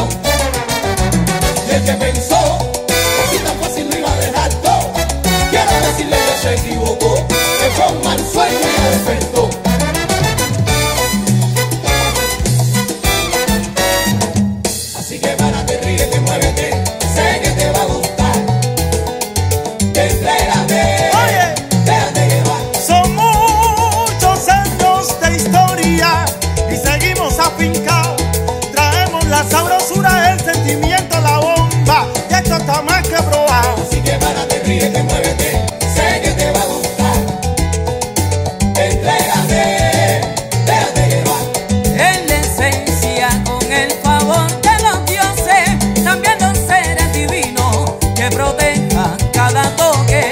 el que pensó que así tan fácil no iba a dejarlo, quiero decirle que se equivocó, que fue un mal sueño y el sentimiento, la bomba. Y esto está más que probado. Así que párate, ríete, muévete. Sé que te va a gustar. Entrégate, déjate llevar. En la esencia, con el favor de los dioses, también los seres divinos que protejan cada toque.